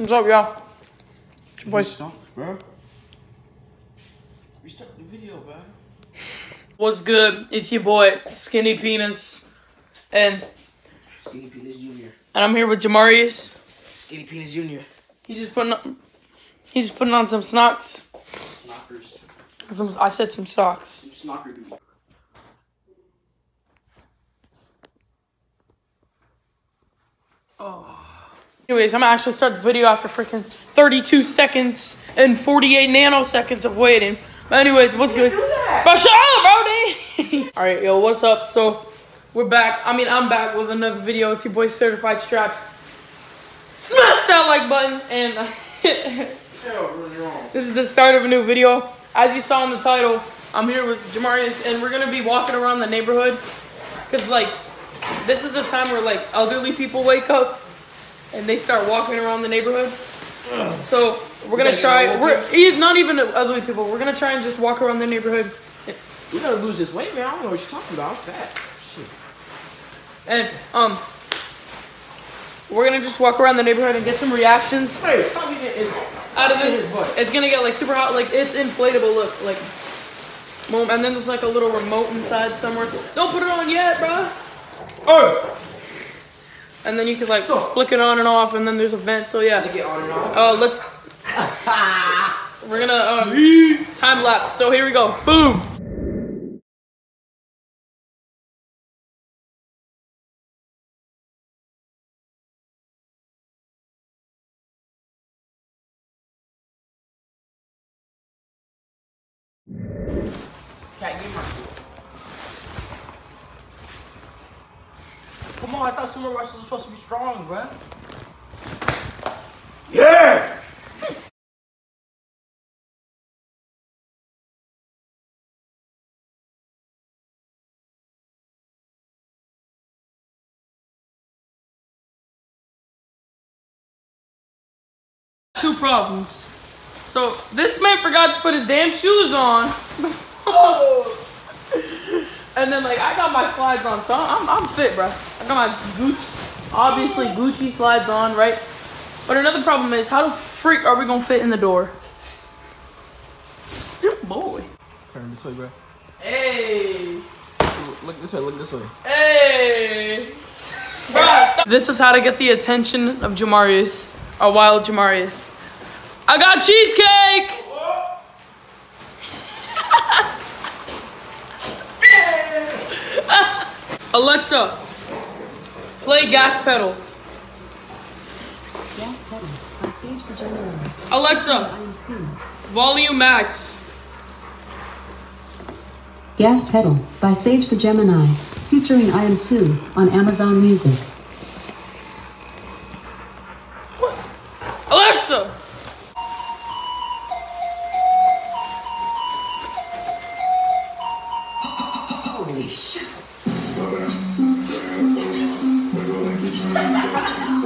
What's up, y'all? It's your boy. Sucks, bro. Restart the video, bro. What's good? It's your boy, Skinny Penis, and Skinny Penis Jr. and I'm here with Jamaurius. Skinny Penis Jr. He's just putting on, he's just putting on some snocks. Snockers. Some, I said some socks. Some snocker dude. Anyways, I'm gonna actually start the video after freaking 32 seconds and 48 nanoseconds of waiting. But anyways, what's good? Bro, shut up, bro. All right, yo, what's up? So we're back. I mean, I'm back with another video. It's your boy Certified Straps. Smash that like button and Hell, what's wrong? this is the start of a new video. As you saw in the title, I'm here with Jamaurius and we're gonna be walking around the neighborhood. Cause like, this is the time where like elderly people wake up and they start walking around the neighborhood. So we're gonna try. We're he's not even elderly people. We're gonna try and just walk around the neighborhood We gotta lose this weight, man. I don't know what you're talking about. I'm fat. Shit. and um, we're gonna just walk around the neighborhood and get some reactions Hey, stop eating it. out of this. It's gonna get like super hot. Like it's inflatable. Look, like. And then there's like a little remote inside somewhere. Don't put it on yet, bruh. Oh! And then you can like flick it on and off, and then there's a vent. So yeah. Get on and off. Uh, let's. We're gonna um, time lapse. So here we go. Boom. Cat, give my Come on, I thought sumo wrestling was supposed to be strong, bruh. Yeah! Two problems. So this man forgot to put his damn shoes on. Oh! and then like I got my slides on, so I'm I'm fit, bro. I got my Gucci, obviously Gucci slides on, right? But another problem is how the freak are we gonna fit in the door? Boy. Turn this way, bro. Hey. Look this way, look this way. Hey! Bruh, stop. This is how to get the attention of Jamaurius, a wild Jamaurius. I got cheesecake! Alexa, play gas pedal. Gas pedal. On stage the generator. Alexa, volume max. Gas Pedal by Sage the Gemini, featuring Iamsu! on Amazon Music. Jesus.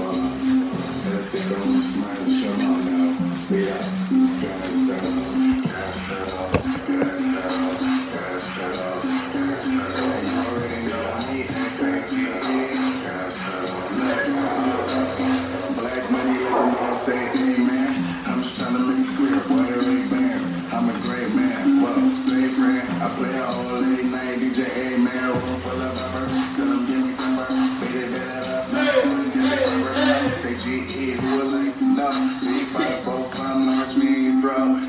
Would like to know? B545, launch me throat.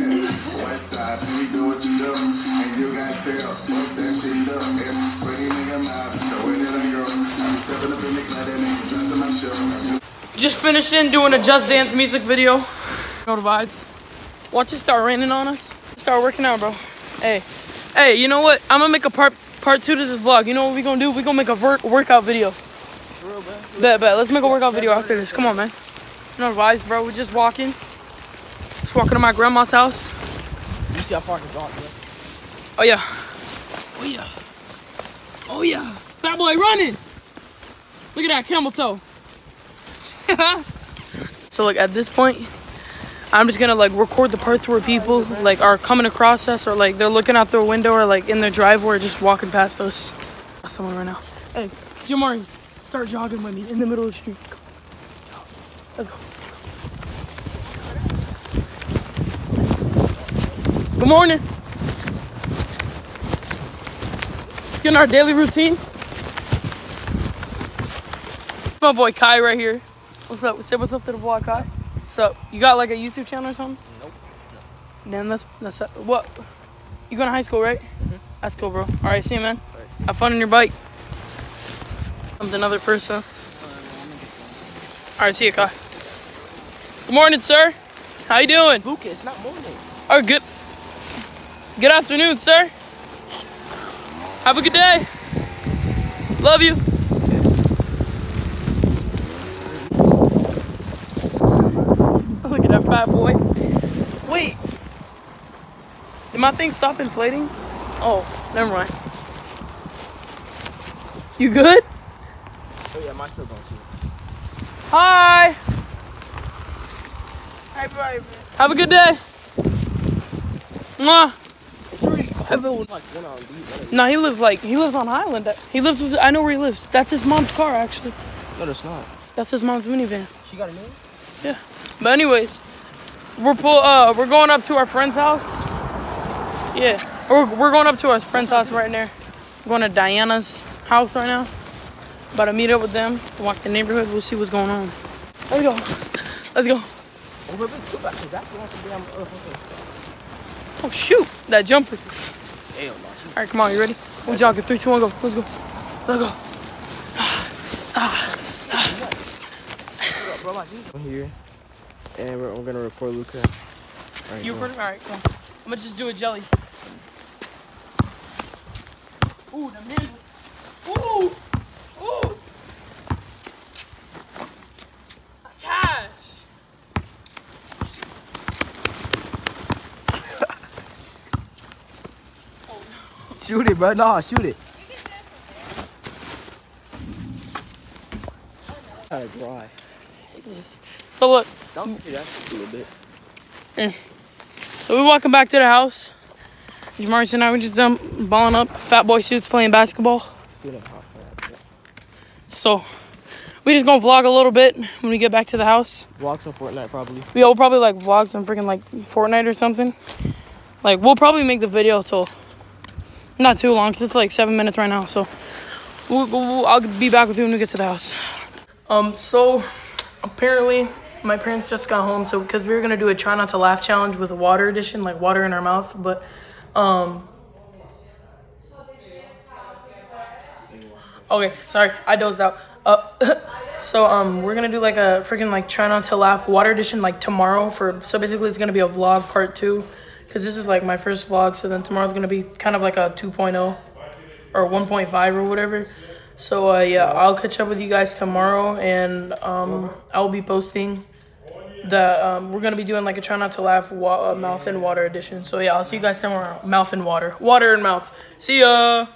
West side, baby, do what you do. And you got what that shit. It's pretty nigga mob, it's the way that I go. I'm stepping up in the club, that nigga dropped to my show. Just finished in doing a Just Dance music video. You know the vibes. Watch it start raining on us. Start working out, bro. Hey, hey, you know what? I'm gonna make a part part two to this vlog. You know what we gonna do? We gonna make a work workout video. Bet, bet. Let's make a workout video after this. Come on, man. You know the vibes, bro. We're just walking. Just walking to my grandma's house. You see how far I can walk, bro? Oh yeah. Oh yeah. Oh yeah. Fat boy running. Look at that camel toe. so like at this point, I'm just gonna like record the parts where people like are coming across us or like they're looking out their window or like in their driveway or just walking past us. Someone right now. Hey, Jamaurius, start jogging with me in the middle of the street. Let's go. Good morning. Let's get in our daily routine. My boy Kai right here. What's up? Say what's up to the vlog, Kai. So you got like a YouTube channel or something? Nope. No. Then that's that's uh, what you going to high school, right? Mm-hmm. That's cool, bro. All right, see you, man. Right, see you. Have fun on your bike. Comes another person. All right, see you, Kai. Good morning, sir. How you doing? Luca, it's not morning. Oh, good. Good afternoon, sir. Have a good day. Love you. Look at that fat boy. Wait. Did my thing stop inflating? Oh, never mind. You good? Oh yeah, mine's still going to. Hi. Hi, bye. Have a good day. Mwah. It's already five like one on these. No, he lives like he lives on Highland. He lives with I know where he lives. That's his mom's car actually. No, it's not. That's his mom's minivan. She got a name? Yeah. But anyways, we're pull uh we're going up to our friend's house. Yeah. We're we're going up to our friend's house right there. We're going to Diana's house right now. About to meet up with them, walk the neighborhood, we'll see what's going on. Let's go. Let's go. Oh, wait, wait, back to that. Some damn. Uh, uh, Oh shoot, that jumper. Hell Alright, come on, you ready? We're jogging. Three, two, one, go. Let's go. Let's go. bro, my jeans. I'm here, and we're, we're gonna record Luca. All right, You go. recording? Alright, come on. I'm gonna just do a jelly. Ooh, the man. Shoot it, bro. Nah, shoot it. Kinda dry. So look, Don't a little bit. Eh. so we're walking back to the house. Jamaurius and I were just done balling up, fat boy suits playing basketball. Feeling hot for that. So we just gonna vlog a little bit when we get back to the house. Walk some Fortnite probably. Yeah, we'll probably like vlog some freaking like Fortnite or something. Like we'll probably make the video till not too long because it's like seven minutes right now. So we'll, we'll, I'll be back with you when we get to the house. Um, so apparently my parents just got home. So because we were gonna do a try not to laugh challenge with a water edition, like water in our mouth, but um. Okay, sorry, I dozed out. Uh, so um, we're gonna do like a freaking like try not to laugh water edition like tomorrow for. So basically, it's gonna be a vlog part two, cause this is like my first vlog. So then tomorrow's gonna be kind of like a 2.0 or 1.5 or whatever. So uh, yeah, I'll catch up with you guys tomorrow, and um, I'll be posting the um, we're gonna be doing like a try not to laugh uh, mouth and water edition. So yeah, I'll see you guys tomorrow. Mouth and water, water and mouth. See ya.